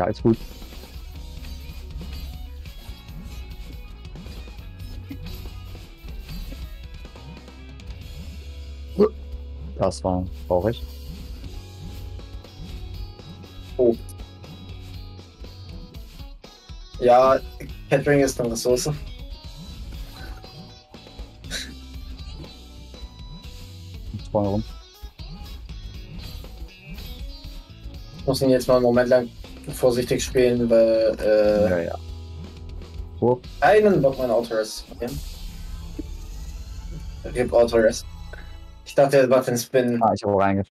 Ja, ist gut. Das war traurig. Oh. Ja, Catering ist eine Ressource. Zwei rum. Ich muss ihn jetzt mal einen Moment lang vorsichtig spielen, weil äh, Ja, ja. Oh, einen Bock mein Autorest. Okay. Rip Autorest. Ich dachte, er macht den Spin. ah, ich habe reingefahren.